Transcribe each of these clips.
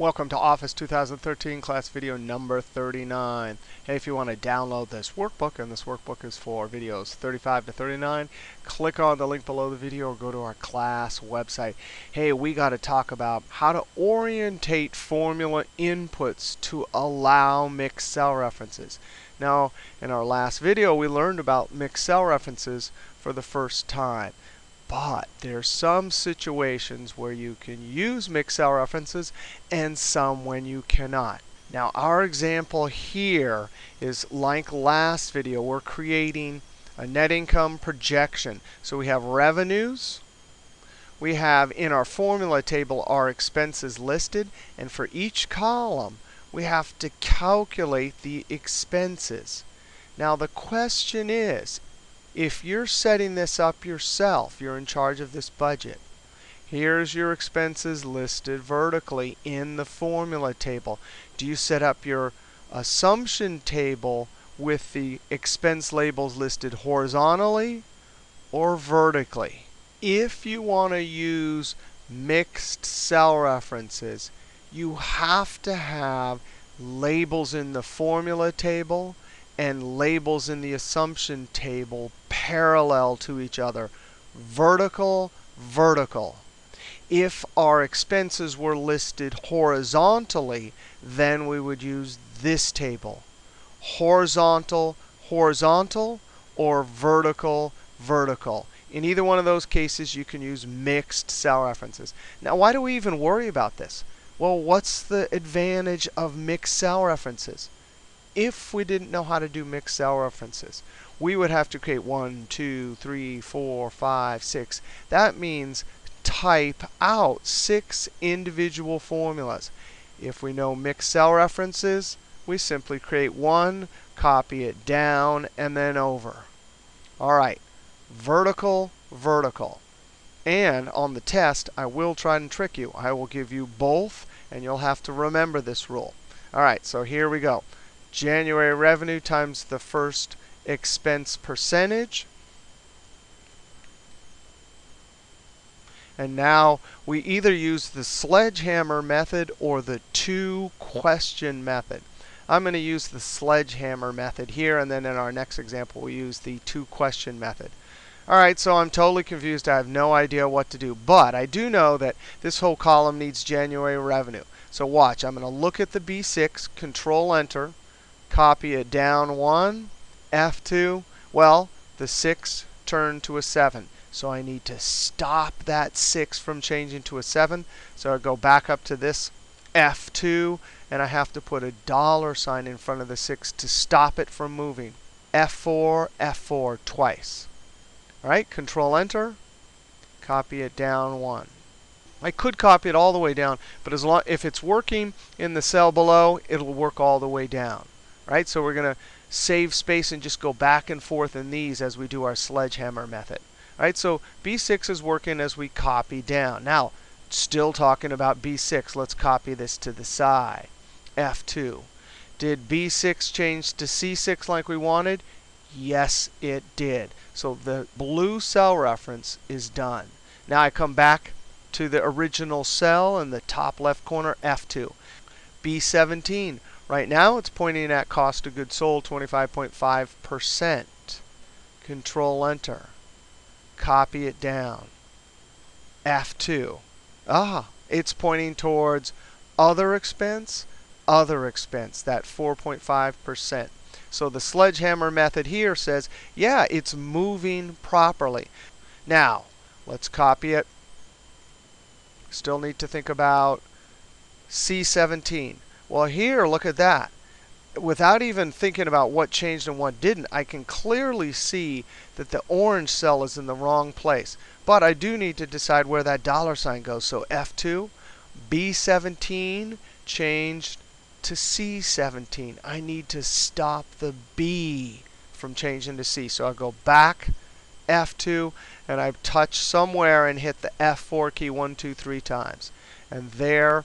Welcome to Office 2013 class video number 39. Hey, if you want to download this workbook, and this workbook is for videos 35 to 39, click on the link below the video or go to our class website. Hey, we got to talk about how to orientate formula inputs to allow mixed cell references. Now, in our last video, we learned about mixed cell references for the first time. But there are some situations where you can use mixed cell references and some when you cannot. Now our example here is like last video, we're creating a net income projection. So we have revenues, we have in our formula table our expenses listed, and for each column we have to calculate the expenses. Now the question is, if you're setting this up yourself, you're in charge of this budget. Here's your expenses listed vertically in the formula table. Do you set up your assumption table with the expense labels listed horizontally or vertically? If you want to use mixed cell references, you have to have labels in the formula table and labels in the assumption table parallel to each other. Vertical, vertical. If our expenses were listed horizontally, then we would use this table. Horizontal, horizontal, or vertical, vertical. In either one of those cases, you can use mixed cell references. Now, why do we even worry about this? Well, what's the advantage of mixed cell references? If we didn't know how to do mixed cell references, we would have to create one, two, three, four, five, six. That means type out six individual formulas. If we know mixed cell references, we simply create one, copy it down, and then over. All right, vertical, vertical. And on the test, I will try and trick you. I will give you both, and you'll have to remember this rule. All right, so here we go. January revenue times the first expense percentage. And now we either use the sledgehammer method or the two question method. I'm going to use the sledgehammer method here, and then in our next example, we'll use the two question method. All right, so I'm totally confused. I have no idea what to do. But I do know that this whole column needs January revenue. So watch. I'm going to look at the B6, Control Enter copy it down one, F2. Well, the 6 turned to a 7. So I need to stop that 6 from changing to a 7. So I go back up to this F2, and I have to put a dollar sign in front of the 6 to stop it from moving. F4, F4 twice. All right, Control Enter, copy it down 1. I could copy it all the way down, but as long if it's working in the cell below, it'll work all the way down right? So we're going to save space and just go back and forth in these as we do our sledgehammer method. Right? So B6 is working as we copy down. Now, still talking about B6, let's copy this to the side. F2. Did B6 change to C6 like we wanted? Yes, it did. So the blue cell reference is done. Now I come back to the original cell in the top left corner, F2. B17, Right now it's pointing at cost of goods sold 25.5%. Control Enter. Copy it down. F2. Ah, it's pointing towards other expense, other expense, that 4.5%. So the sledgehammer method here says, yeah, it's moving properly. Now, let's copy it. Still need to think about C17. Well, here, look at that. Without even thinking about what changed and what didn't, I can clearly see that the orange cell is in the wrong place. But I do need to decide where that dollar sign goes. So F2, B17 changed to C17. I need to stop the B from changing to C. So I go back, F2, and I touch somewhere and hit the F4 key one, two, three times. And there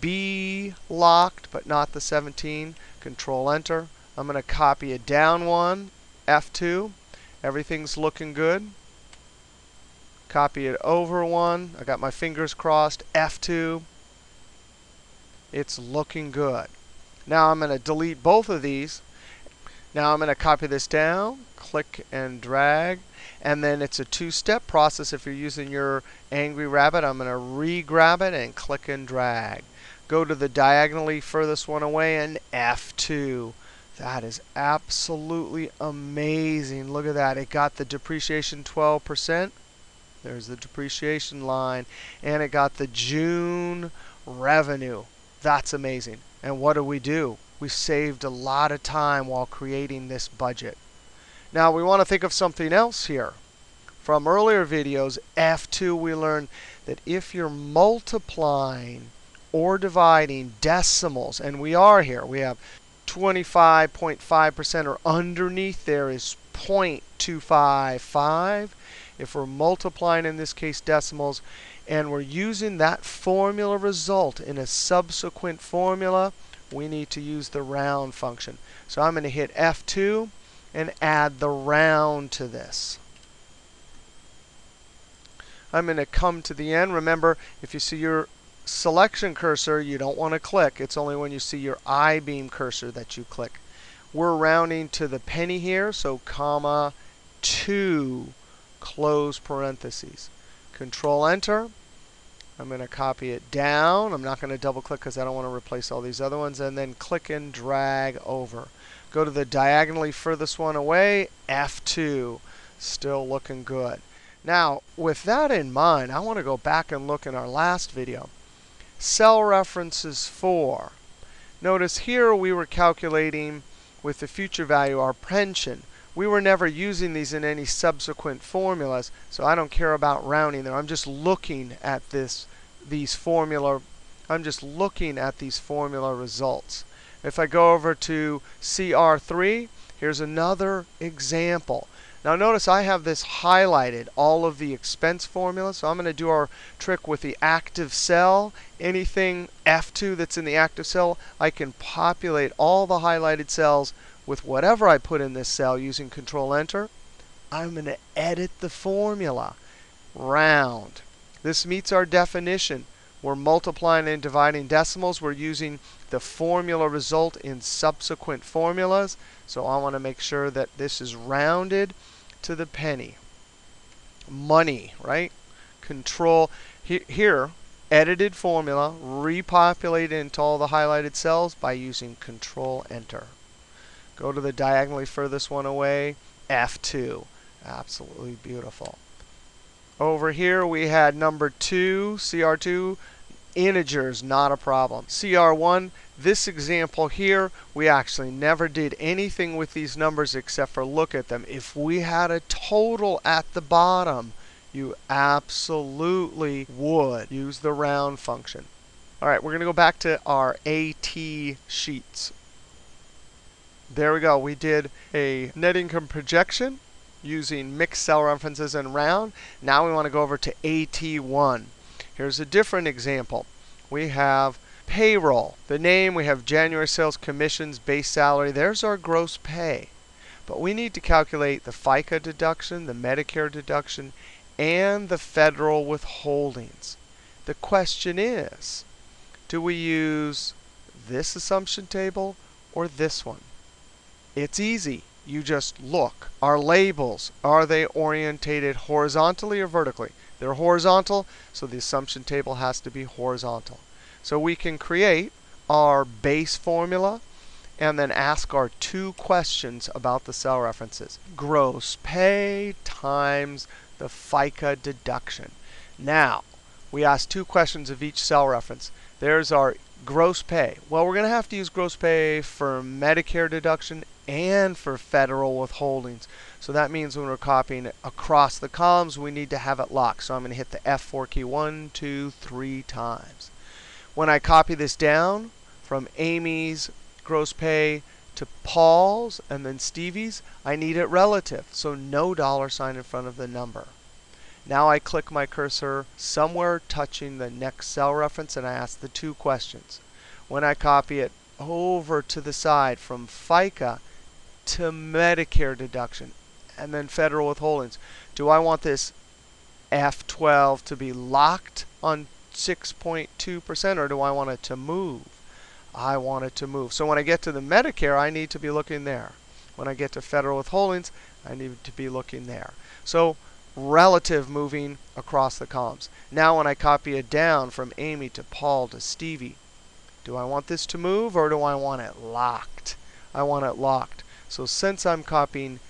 B locked, but not the 17. Control Enter. I'm going to copy it down one, F2. Everything's looking good. Copy it over one. I got my fingers crossed, F2. It's looking good. Now I'm going to delete both of these. Now I'm going to copy this down, click and drag, and then it's a two-step process. If you're using your Angry Rabbit, I'm going to re-grab it and click and drag. Go to the diagonally furthest one away and F2. That is absolutely amazing. Look at that. It got the depreciation 12%. There's the depreciation line. And it got the June revenue. That's amazing. And what do we do? We saved a lot of time while creating this budget. Now we want to think of something else here. From earlier videos, F2, we learned that if you're multiplying or dividing decimals, and we are here, we have 25.5% or underneath there is 0.255. If we're multiplying, in this case, decimals, and we're using that formula result in a subsequent formula, we need to use the round function. So I'm going to hit F2 and add the round to this. I'm going to come to the end. Remember, if you see your selection cursor, you don't want to click. It's only when you see your I-beam cursor that you click. We're rounding to the penny here, so comma 2, close parentheses. Control Enter. I'm going to copy it down. I'm not going to double click because I don't want to replace all these other ones. And then click and drag over. Go to the diagonally furthest one away, F2. Still looking good. Now, with that in mind, I want to go back and look in our last video. Cell references 4. Notice here we were calculating with the future value our pension. We were never using these in any subsequent formulas, so I don't care about rounding them. I'm just looking at this, these formula. I'm just looking at these formula results. If I go over to CR3, here's another example. Now notice I have this highlighted, all of the expense formulas. So I'm going to do our trick with the active cell. Anything F2 that's in the active cell, I can populate all the highlighted cells with whatever I put in this cell using Control Enter. I'm going to edit the formula. Round. This meets our definition. We're multiplying and dividing decimals. We're using the formula result in subsequent formulas. So I want to make sure that this is rounded to the penny. Money, right? Control. Here, edited formula, repopulate into all the highlighted cells by using Control Enter. Go to the diagonally furthest one away, F2. Absolutely beautiful. Over here we had number 2, CR2, integers, not a problem. CR1, this example here, we actually never did anything with these numbers except for look at them. If we had a total at the bottom, you absolutely would use the round function. All right, we're going to go back to our AT sheets. There we go. We did a net income projection using mixed cell references and round. Now we want to go over to AT1. Here's a different example. We have payroll. The name, we have January sales commissions, base salary. There's our gross pay. But we need to calculate the FICA deduction, the Medicare deduction, and the federal withholdings. The question is, do we use this assumption table or this one? It's easy. You just look. Our labels, are they orientated horizontally or vertically? They're horizontal, so the assumption table has to be horizontal. So we can create our base formula and then ask our two questions about the cell references. Gross pay times the FICA deduction. Now, we ask two questions of each cell reference. There's our gross pay. Well, we're going to have to use gross pay for Medicare deduction and for federal withholdings. So that means when we're copying across the columns, we need to have it locked. So I'm going to hit the F4 key one, two, three times. When I copy this down from Amy's gross pay to Paul's and then Stevie's, I need it relative. So no dollar sign in front of the number. Now I click my cursor somewhere touching the next cell reference and I ask the two questions. When I copy it over to the side from FICA to Medicare deduction and then federal withholdings. Do I want this F12 to be locked on 6.2% or do I want it to move? I want it to move. So when I get to the Medicare, I need to be looking there. When I get to federal withholdings, I need to be looking there. So relative moving across the columns. Now when I copy it down from Amy to Paul to Stevie, do I want this to move or do I want it locked? I want it locked. So since I'm copying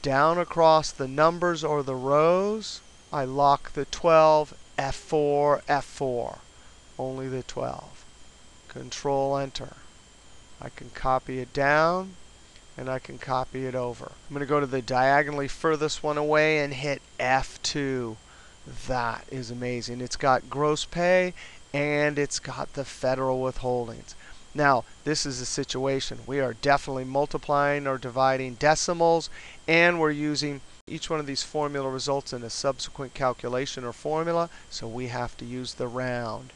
down across the numbers or the rows, I lock the 12, F4, F4. Only the 12. Control Enter. I can copy it down and I can copy it over. I'm going to go to the diagonally furthest one away and hit F2. That is amazing. It's got gross pay and it's got the federal withholdings. Now, this is a situation. We are definitely multiplying or dividing decimals, and we're using each one of these formula results in a subsequent calculation or formula, so we have to use the round.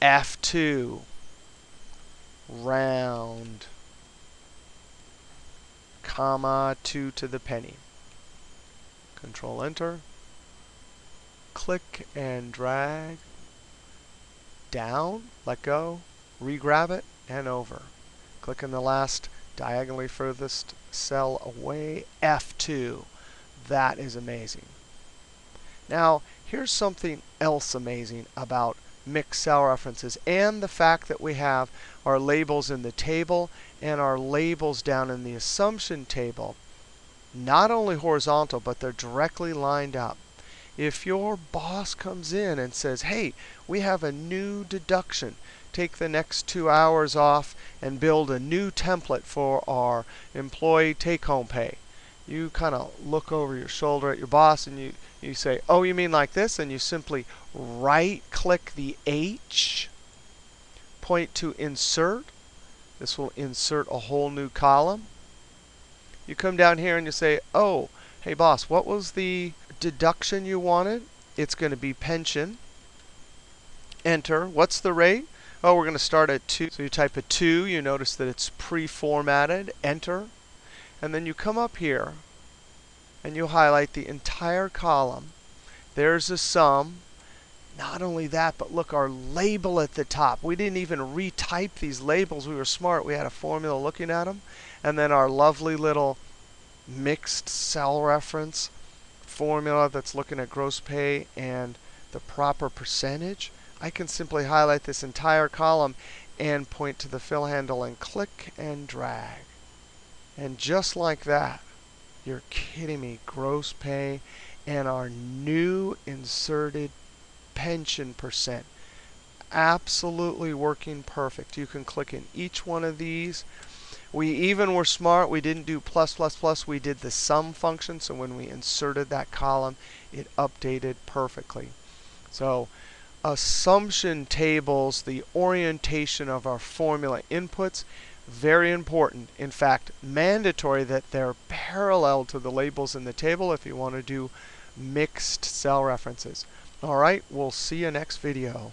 F2, round, comma, 2 to the penny. Control Enter. Click and drag down, let go, re-grab it, and over. Click in the last diagonally furthest cell away, F2. That is amazing. Now, here's something else amazing about mixed cell references and the fact that we have our labels in the table and our labels down in the assumption table. Not only horizontal, but they're directly lined up. If your boss comes in and says, hey, we have a new deduction, take the next two hours off and build a new template for our employee take-home pay. You kind of look over your shoulder at your boss and you, you say, oh, you mean like this? And you simply right-click the H, point to Insert. This will insert a whole new column. You come down here and you say, oh, hey boss, what was the deduction you wanted. It's going to be pension. Enter. What's the rate? Oh, we're going to start at 2. So you type a 2. You notice that it's pre-formatted. Enter. And then you come up here and you highlight the entire column. There's a sum. Not only that, but look, our label at the top. We didn't even retype these labels. We were smart. We had a formula looking at them. And then our lovely little mixed cell reference formula that's looking at gross pay and the proper percentage, I can simply highlight this entire column and point to the fill handle and click and drag. And just like that, you're kidding me, gross pay and our new inserted pension percent. Absolutely working perfect. You can click in each one of these we even were smart. We didn't do plus, plus, plus. We did the sum function. So when we inserted that column, it updated perfectly. So assumption tables, the orientation of our formula inputs, very important. In fact, mandatory that they're parallel to the labels in the table if you want to do mixed cell references. All right, we'll see you next video.